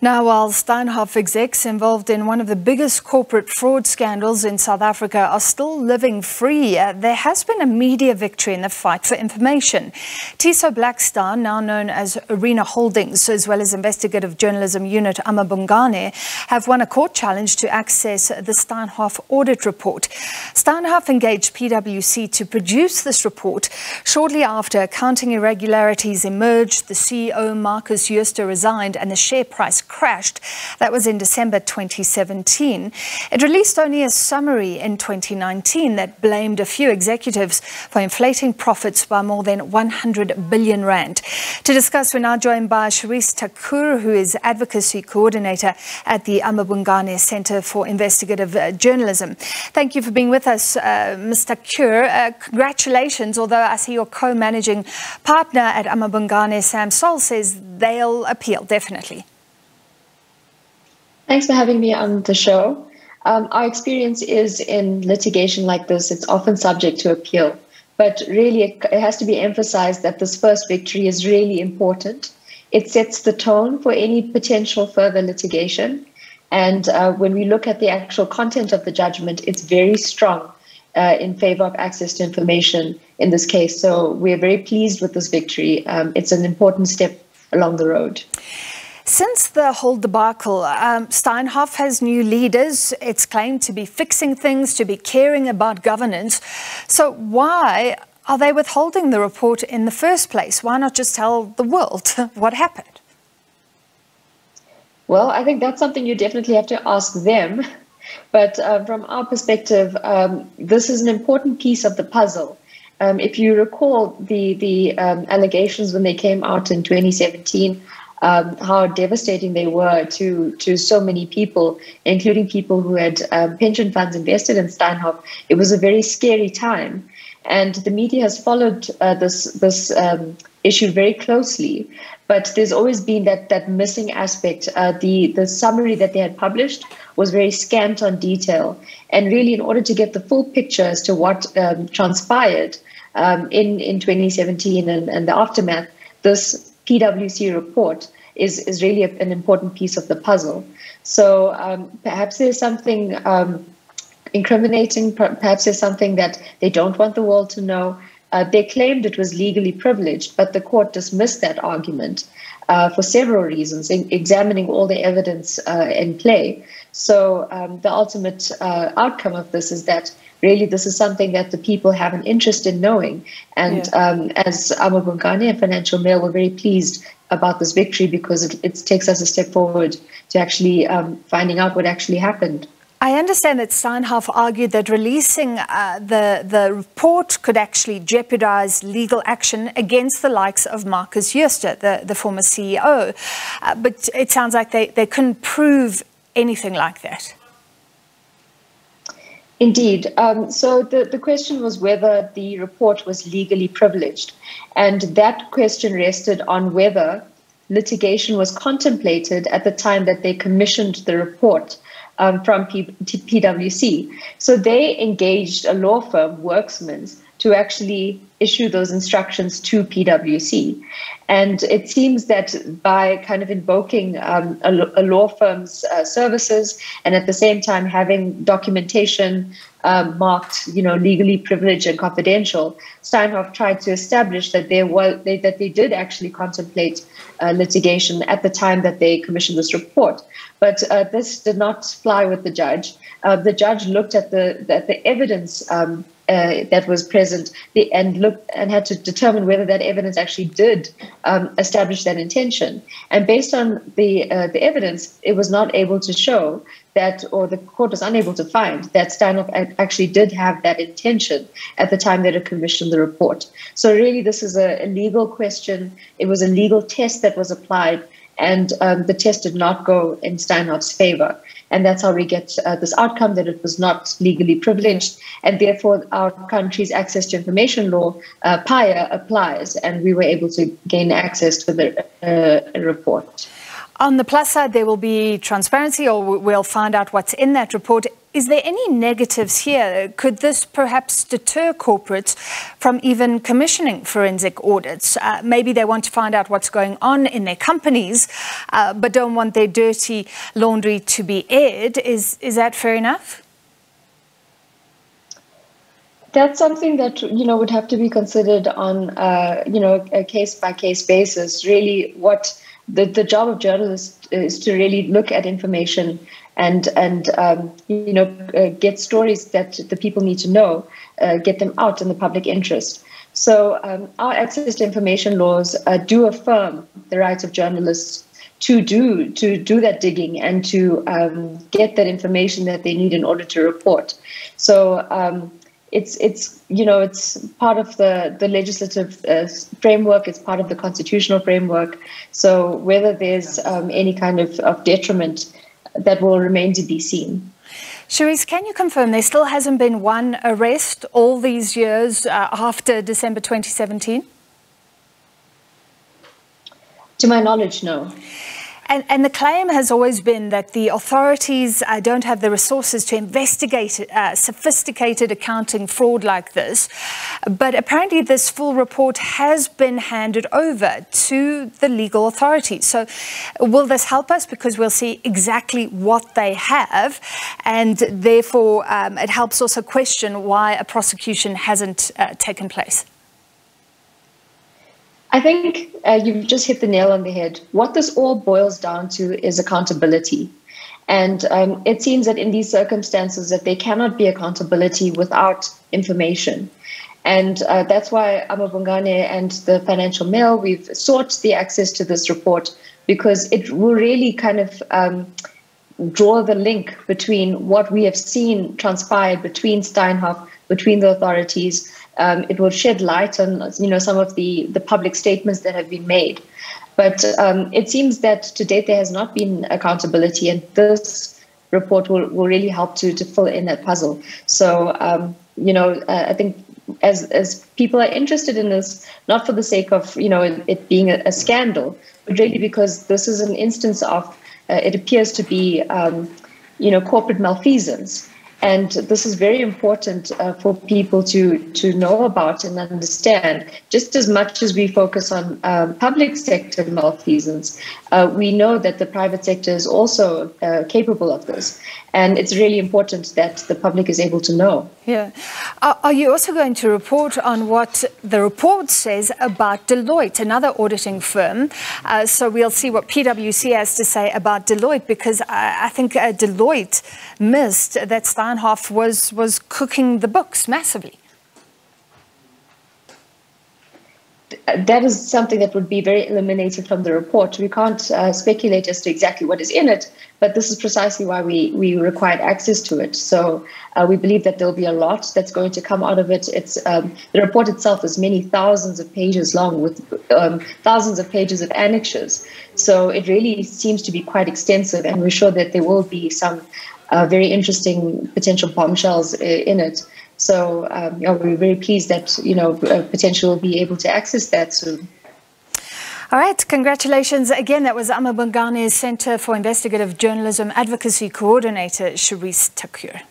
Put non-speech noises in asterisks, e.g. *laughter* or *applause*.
Now, while Steinhoff execs involved in one of the biggest corporate fraud scandals in South Africa are still living free, uh, there has been a media victory in the fight for information. Tiso Black Star, now known as Arena Holdings, as well as investigative journalism unit amaBhungane, have won a court challenge to access the Steinhoff audit report. Steinhoff engaged PwC to produce this report shortly after accounting irregularities emerged, the CEO Marcus Jooste resigned, and the share price crashed. That was in December 2017. It released only a summary in 2019 that blamed a few executives for inflating profits by more than 100 billion rand. To discuss, we're now joined by Cherese Thakur, who is advocacy coordinator at the amaBhungane Center for Investigative uh, Journalism. Thank you for being with us, uh, Mr. Thakur. Uh, congratulations, although I see your co-managing partner at amaBhungane, Sam Sole, says they'll appeal, definitely. Thanks for having me on the show. Um, our experience is in litigation like this, it's often subject to appeal. But really, it, it has to be emphasized that this first victory is really important. It sets the tone for any potential further litigation. And uh, when we look at the actual content of the judgment, it's very strong uh, in favor of access to information in this case. So we're very pleased with this victory. Um, it's an important step along the road. Since the whole debacle, um, Steinhoff has new leaders. It's claimed to be fixing things, to be caring about governance. So why are they withholding the report in the first place? Why not just tell the world *laughs* what happened? Well, I think that's something you definitely have to ask them. But uh, from our perspective, um, this is an important piece of the puzzle. Um, if you recall the the um, allegations when they came out in 2017 um, how devastating they were to to so many people, including people who had um, pension funds invested in Steinhoff. It was a very scary time, and the media has followed uh, this this um, issue very closely. But there's always been that that missing aspect. Uh, the the summary that they had published was very scant on detail, and really, in order to get the full picture as to what um, transpired um, in in 2017 and, and the aftermath, this PwC report is, is really a, an important piece of the puzzle. So um, perhaps there's something um, incriminating, perhaps there's something that they don't want the world to know. Uh, they claimed it was legally privileged, but the court dismissed that argument uh, for several reasons, examining all the evidence uh, in play. So um, the ultimate uh, outcome of this is that really this is something that the people have an interest in knowing. And yeah. um, as amaBhungane and Financial Mail were very pleased about this victory because it, it takes us a step forward to actually um, finding out what actually happened. I understand that Steinhoff argued that releasing uh, the, the report could actually jeopardize legal action against the likes of Marcus Jooste, the, the former CEO. Uh, but it sounds like they, they couldn't prove anything like that. Indeed. Um, so the, the question was whether the report was legally privileged. And that question rested on whether litigation was contemplated at the time that they commissioned the report um, from P- PwC. So they engaged a law firm, Werksmans, to actually issue those instructions to PwC. And it seems that by kind of invoking um, a, a, law firm's uh, services and at the same time having documentation um, marked, you know, legally privileged and confidential, Steinhoff tried to establish that there was they, that they did actually contemplate uh, litigation at the time that they commissioned this report. But uh, this did not fly with the judge. Uh, the judge looked at the at the evidence. Um, uh, that was present and looked and had to determine whether that evidence actually did um, establish that intention. And based on the uh, the evidence, it was not able to show that, or the court was unable to find that Steinhoff actually did have that intention at the time that it commissioned the report. So really, this is a, a legal question. It was a legal test that was applied, and um, the test did not go in Steinhoff's favor. And that's how we get uh, this outcome that it was not legally privileged. And therefore, our country's access to information law, uh, PAIA, applies. And we were able to gain access to the uh, report. On the plus side, there will be transparency, or we'll find out what's in that report. Is there any negatives here? Could this perhaps deter corporates from even commissioning forensic audits? Uh, maybe they want to find out what's going on in their companies, uh, but don't want their dirty laundry to be aired. Is, is that fair enough? That's something that you know would have to be considered on uh, you know a case by case basis. Really, what the, the job of journalists is to really look at information and and um, you know uh, get stories that the people need to know, uh, get them out in the public interest. So um, our access to information laws uh, do affirm the rights of journalists to do to do that digging and to um, get that information that they need in order to report. So um, it's it's you know it's part of the the legislative uh, framework. It's part of the constitutional framework. So whether there's um, any kind of, of detriment that will remain to be seen. Cherese, can you confirm there still hasn't been one arrest all these years uh, after December 2017? To my knowledge, no. And, and, the claim has always been that the authorities uh, don't have the resources to investigate uh, sophisticated accounting fraud like this. But apparently, this full report has been handed over to the legal authorities. So, will this help us? Because we'll see exactly what they have. And therefore, um, it helps also question why a prosecution hasn't uh, taken place. I think uh, you've just hit the nail on the head. What this all boils down to is accountability. And um, it seems that in these circumstances that there cannot be accountability without information. And uh, that's why amaBhungane and the Financial Mail, we've sought the access to this report because it will really kind of um, draw the link between what we have seen transpired between Steinhoff, between the authorities, um, it will shed light on you know some of the the public statements that have been made. But um, it seems that to date there has not been accountability, and this report will, will really help to to fill in that puzzle. So um, you know uh, I think as as people are interested in this, not for the sake of you know it, being a, a, scandal, but really because this is an instance of uh, it appears to be um, you know corporate malfeasance. And this is very important uh, for people to, to know about and understand. Just as much as we focus on um, public sector malfeasance, uh, we know that the private sector is also uh, capable of this. And it's really important that the public is able to know. Yeah. Are you also going to report on what the report says about Deloitte, another auditing firm? Uh, so we'll see what PwC has to say about Deloitte, because I, I think uh, Deloitte missed that Steinhoff was, was cooking the books massively. that is something that would be very eliminated from the report. We can't uh, speculate as to exactly what is in it, but this is precisely why we, we required access to it. So uh, we believe that there'll be a lot that's going to come out of it. It's um, the report itself is many thousands of pages long with um, thousands of pages of annexes. So it really seems to be quite extensive, and we're sure that there will be some uh, very interesting potential bombshells in it. So um, yeah, we're very pleased that you know uh, potential will be able to access that soon. All right, congratulations again. That was amaBhungane's Center for Investigative Journalism Advocacy Coordinator, Cherese Thakur.